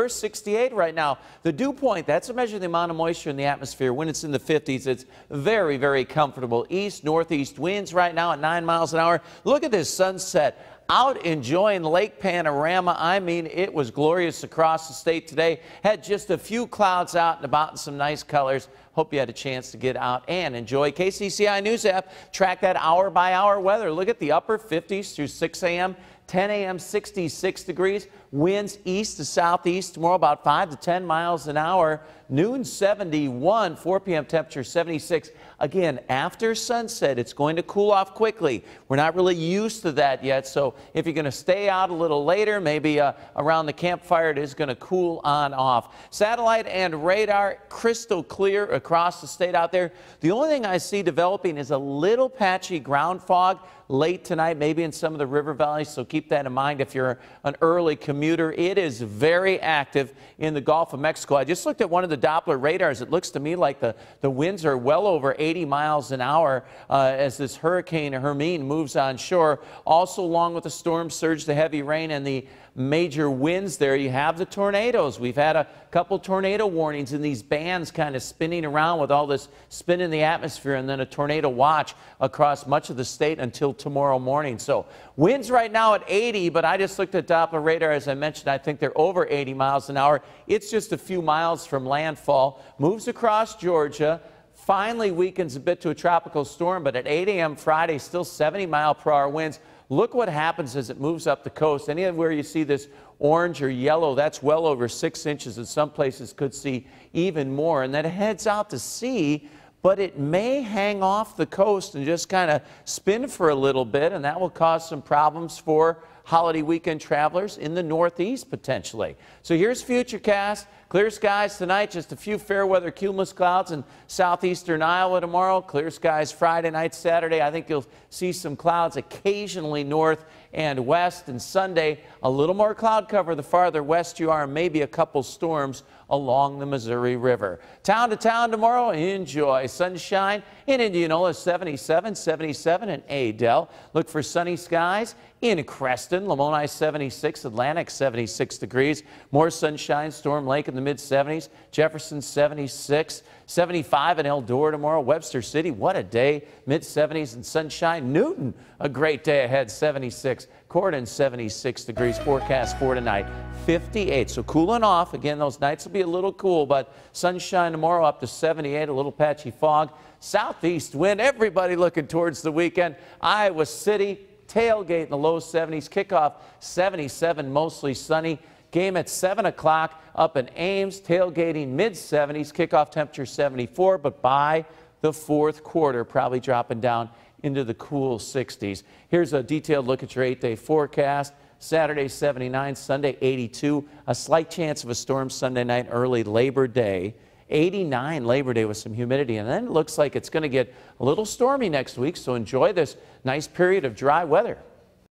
We're 68 right now. The dew point, that's a measure of the amount of moisture in the atmosphere. When it's in the 50s, it's very, very comfortable. East, northeast winds right now at 9 miles an hour. Look at this sunset out enjoying Lake Panorama. I mean, it was glorious across the state today. Had just a few clouds out and about some nice colors. Hope you had a chance to get out and enjoy KCCI News app. Track that hour by hour weather. Look at the upper 50s through 6 a.m. 10 a.m. 66 degrees. Winds east to southeast tomorrow about 5 to 10 miles an hour. Noon 71, 4 p.m. temperature 76. Again, after sunset, it's going to cool off quickly. We're not really used to that yet, so if you're going to stay out a little later, maybe uh, around the campfire, it is going to cool on off. Satellite and radar crystal clear across the state out there. The only thing I see developing is a little patchy ground fog late tonight, maybe in some of the river valleys, so keep that in mind if you're an early commuter. It is very active in the Gulf of Mexico. I just looked at one of the Doppler radars. It looks to me like the, the winds are well over 80 miles an hour uh, as this Hurricane Hermine moves on shore. Also, along with the storm surge, the heavy rain, and the major winds there. You have the tornadoes. We've had a couple tornado warnings in these bands kind of spinning around with all this spin in the atmosphere and then a tornado watch across much of the state until tomorrow morning. So winds right now at 80, but I just looked at Doppler radar. As I mentioned, I think they're over 80 miles an hour. It's just a few miles from landfall. Moves across Georgia finally weakens a bit to a tropical storm, but at 8 a.m. Friday, still 70 mile per hour winds. Look what happens as it moves up the coast. Anywhere you see this orange or yellow, that's well over six inches, and some places could see even more. And then it heads out to sea, but it may hang off the coast and just kind of spin for a little bit, and that will cause some problems for holiday weekend travelers in the Northeast potentially. So here's Futurecast. Clear skies tonight, just a few fair weather cumulus clouds in southeastern Iowa tomorrow. Clear skies Friday night, Saturday. I think you'll see some clouds occasionally north and west. And Sunday, a little more cloud cover the farther west you are, maybe a couple storms along the Missouri River. Town to town tomorrow, enjoy sunshine in Indianola 77, 77 in Adel. Look for sunny skies in Creston, Lamoni 76, Atlantic 76 degrees. More sunshine, Storm Lake in the mid 70s, Jefferson 76, 75 in Eldora tomorrow, Webster City, what a day, mid 70s and sunshine. Newton, a great day ahead, 76. Corydon 76 degrees forecast for tonight 58 so cooling off again those nights will be a little cool but sunshine tomorrow up to 78 a little patchy fog southeast wind everybody looking towards the weekend Iowa City tailgate in the low 70s kickoff 77 mostly sunny game at 7 o'clock up in Ames tailgating mid 70s kickoff temperature 74 but by the fourth quarter probably dropping down into the cool 60s. Here's a detailed look at your eight-day forecast. Saturday 79, Sunday 82. A slight chance of a storm Sunday night, early Labor Day. 89 Labor Day with some humidity. And then it looks like it's going to get a little stormy next week, so enjoy this nice period of dry weather.